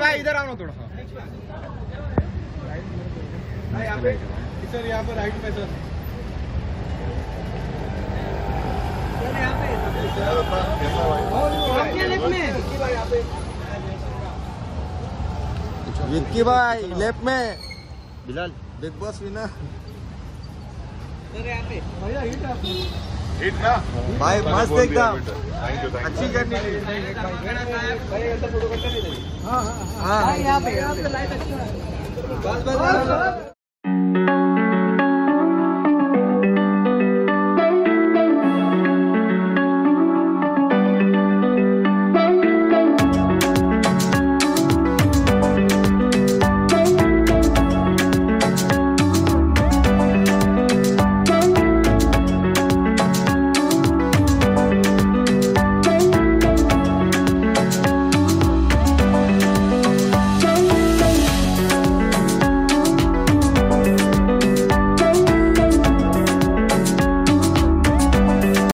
भाई इधर आओ ना थोड़ा सा। यहाँ पे सर यहाँ पर राइट में सर विक्की भाई लेफ़्ट में। बिलाल बिग बॉस विनर भैया हिट आप हिट ना भाई मस्त एकदम। थैंक यू अच्छी करनी थी। हाँ हाँ हाँ। पे लाइट अच्छा बस बस।